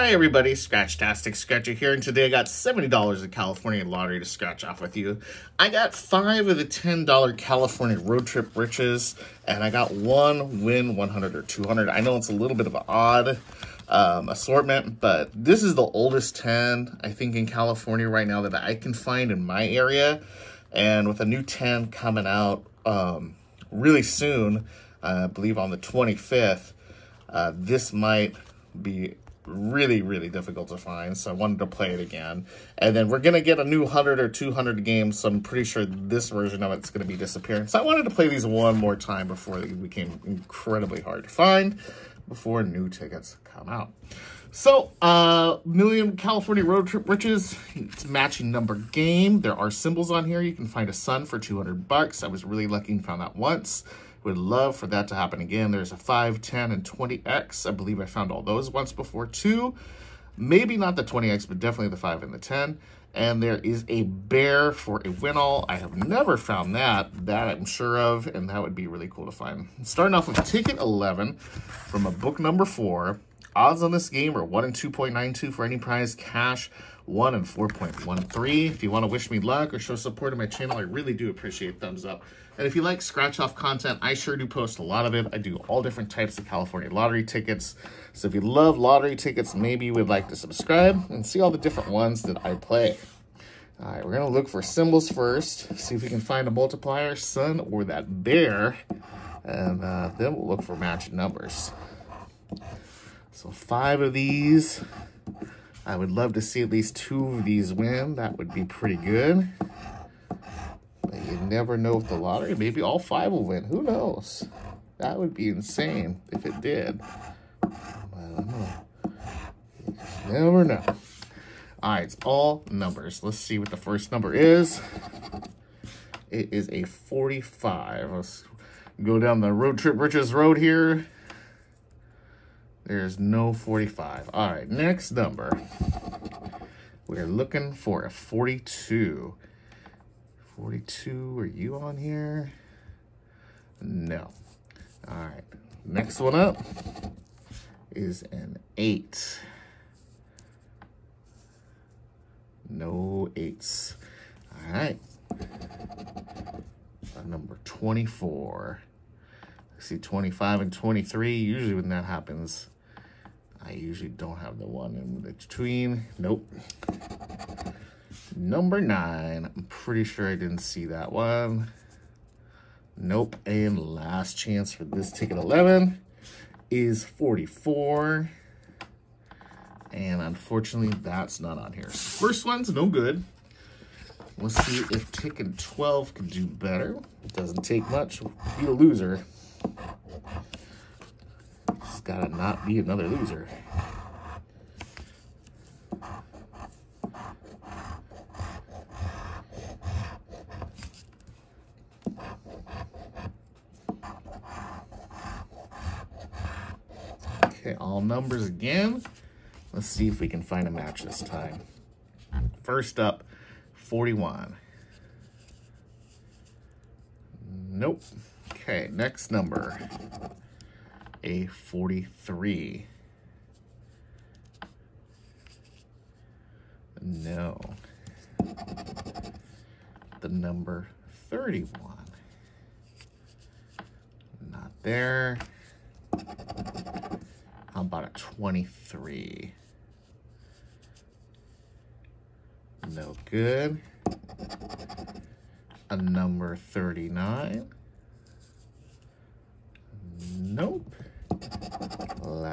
Hi everybody, Scratchtastic Scratcher here, and today I got $70 of California Lottery to scratch off with you. I got five of the $10 California Road Trip Riches, and I got one win 100 or 200. I know it's a little bit of an odd um, assortment, but this is the oldest 10, I think, in California right now that I can find in my area. And with a new 10 coming out um, really soon, uh, I believe on the 25th, uh, this might be really, really difficult to find. So I wanted to play it again. And then we're going to get a new 100 or 200 games. So I'm pretty sure this version of it's going to be disappearing. So I wanted to play these one more time before they became incredibly hard to find, before new tickets come out. So, uh, Million California Road Trip Riches, it's matching number game. There are symbols on here. You can find a sun for 200 bucks. I was really lucky and found that once. Would love for that to happen again. There's a 5, 10, and 20X. I believe I found all those once before too. Maybe not the 20X, but definitely the 5 and the 10. And there is a bear for a win-all. I have never found that. That I'm sure of, and that would be really cool to find. Starting off with ticket 11 from a book number 4. Odds on this game are 1 and 2.92 for any prize, cash 1 and 4.13. If you want to wish me luck or show support to my channel, I really do appreciate thumbs up. And if you like scratch off content, I sure do post a lot of it. I do all different types of California lottery tickets. So if you love lottery tickets, maybe you would like to subscribe and see all the different ones that I play. All right, we're going to look for symbols first, see if we can find a multiplier, sun, or that bear. And uh, then we'll look for matching numbers. So five of these. I would love to see at least two of these win. That would be pretty good. But you never know with the lottery. Maybe all five will win. Who knows? That would be insane if it did. I don't know. Never know. All right, it's all numbers. Let's see what the first number is. It is a 45. Let's go down the road trip riches road here. There's no 45. All right, next number. We're looking for a 42. 42, are you on here? No. All right, next one up is an 8. No 8s. All right. Uh, number 24. I see 25 and 23. Usually when that happens, I usually don't have the one in between. Nope. Number nine. I'm pretty sure I didn't see that one. Nope. And last chance for this ticket 11 is 44. And unfortunately, that's not on here. First one's no good. Let's see if ticket 12 can do better. It doesn't take much. Be a loser. Gotta not be another loser. Okay, all numbers again. Let's see if we can find a match this time. First up, 41. Nope. Okay, next number a 43. No. The number 31. Not there. How about a 23? No good. A number 39. Nope.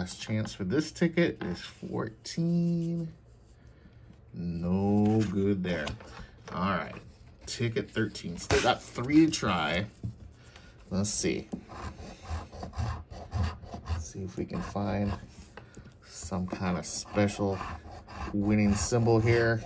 Last chance for this ticket is 14. No good there. All right. Ticket 13. Still got three to try. Let's see. Let's see if we can find some kind of special winning symbol here.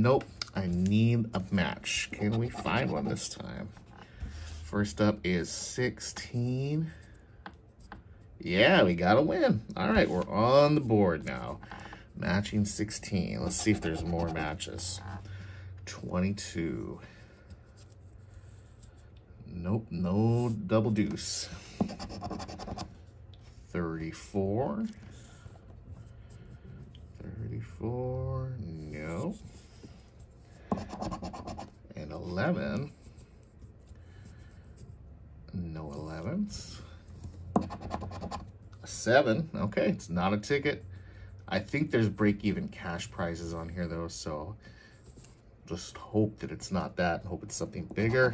Nope, I need a match. Can we find one this time? First up is 16. Yeah, we got a win. All right, we're on the board now. Matching 16. Let's see if there's more matches. 22. Nope, no double deuce. 34. 34, no. And 11. No 11s. A 7, okay, it's not a ticket. I think there's break-even cash prizes on here though, so just hope that it's not that. Hope it's something bigger.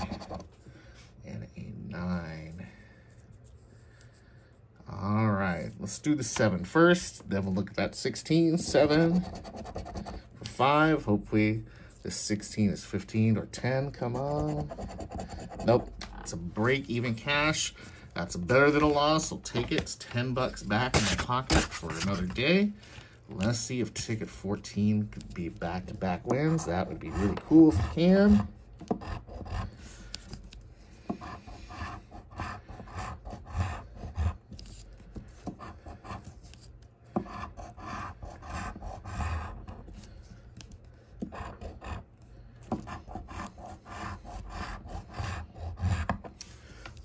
And a 9. All right, let's do the seven first. Then we'll look at that 16, 7 for 5. Hopefully this 16 is 15 or 10. Come on. Nope, it's a break even cash. That's better than a loss. I'll take it. It's 10 bucks back in my pocket for another day. Let's see if ticket 14 could be back-to-back -back wins. That would be really cool if we can.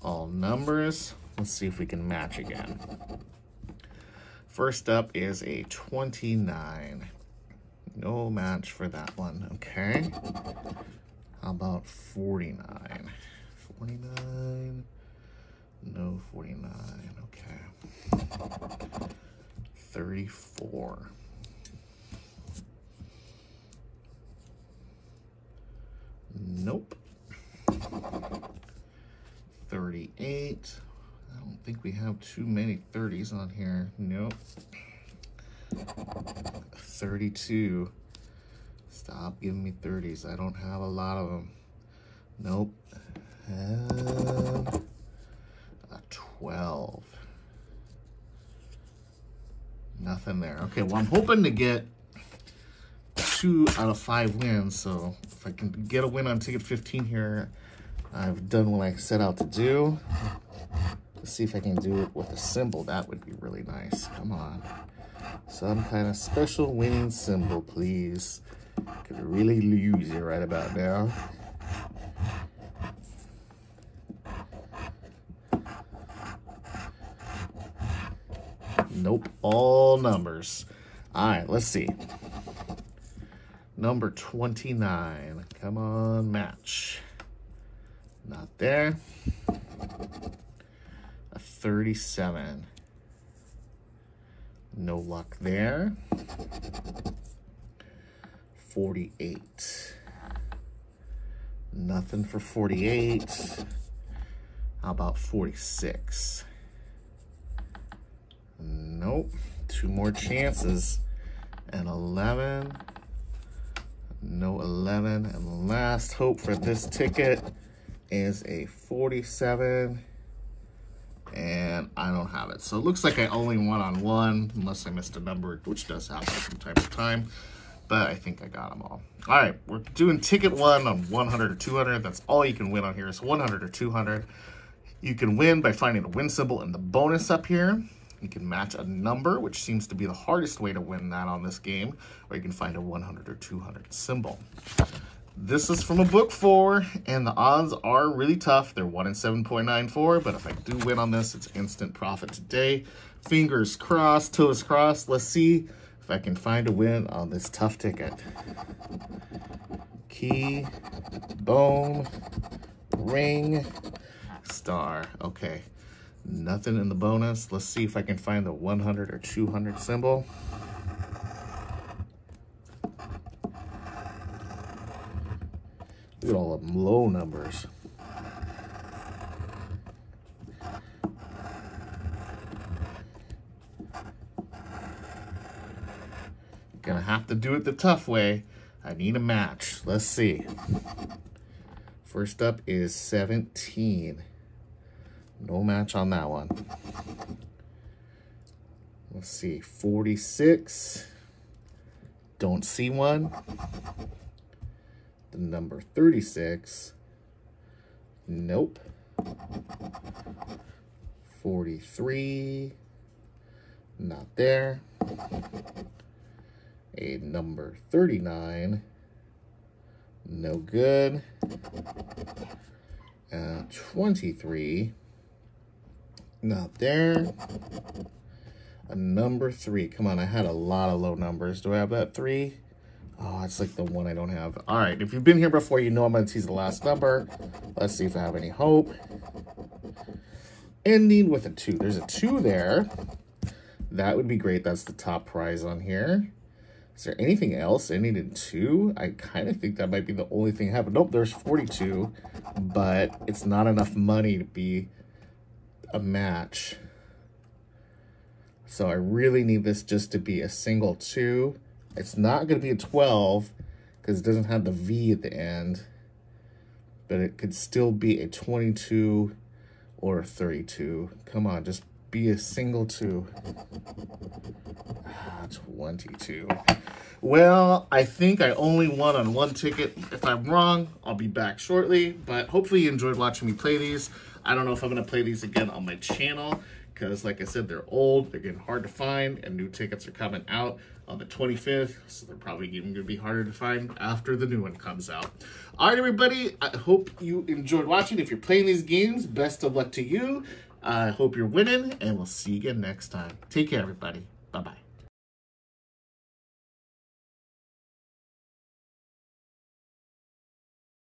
all numbers. Let's see if we can match again. First up is a 29. No match for that one, okay. How about 49? 49, no 49, okay. 34. Nope. 38. I don't think we have too many 30s on here. Nope. 32. Stop giving me 30s. I don't have a lot of them. Nope. And a 12. Nothing there. Okay, well, I'm hoping to get two out of five wins. So if I can get a win on ticket 15 here, I've done what I set out to do. Let's see if I can do it with a symbol. That would be really nice. Come on. Some kind of special winning symbol, please. Could really lose it right about now. Nope, all numbers. All right, let's see. Number 29. Come on, match. Not there. A 37. No luck there. 48. Nothing for 48. How about 46? Nope. Two more chances. And 11. No 11. And last hope for this ticket is a 47 and I don't have it. So it looks like I only won on one, unless I missed a number, which does happen from time to time. But I think I got them all. All right, we're doing ticket one on 100 or 200. That's all you can win on here is 100 or 200. You can win by finding a win symbol in the bonus up here. You can match a number, which seems to be the hardest way to win that on this game, or you can find a 100 or 200 symbol. This is from a book four, and the odds are really tough. They're 1 in 7.94, but if I do win on this, it's instant profit today. Fingers crossed, toes crossed. Let's see if I can find a win on this tough ticket. Key, bone, ring, star. Okay, nothing in the bonus. Let's see if I can find the 100 or 200 symbol. At all the low numbers. Gonna have to do it the tough way. I need a match. Let's see. First up is 17. No match on that one. Let's see, 46. Don't see one the number 36. Nope. 43. Not there. A number 39. No good. Uh, 23. Not there. A number three. Come on, I had a lot of low numbers. Do I have that three? Oh, it's like the one I don't have. All right, if you've been here before, you know I'm going to tease the last number. Let's see if I have any hope. Ending with a two. There's a two there. That would be great. That's the top prize on here. Is there anything else ending in two? I kind of think that might be the only thing I have. Nope, there's 42, but it's not enough money to be a match. So I really need this just to be a single two. It's not going to be a 12 because it doesn't have the V at the end. But it could still be a 22 or a 32. Come on, just be a single two. Ah, 22. Well, I think I only won on one ticket. If I'm wrong, I'll be back shortly. But hopefully you enjoyed watching me play these. I don't know if I'm going to play these again on my channel because like I said, they're old, they're getting hard to find, and new tickets are coming out on the 25th, so they're probably even going to be harder to find after the new one comes out. All right, everybody, I hope you enjoyed watching. If you're playing these games, best of luck to you. I hope you're winning, and we'll see you again next time. Take care, everybody. Bye-bye.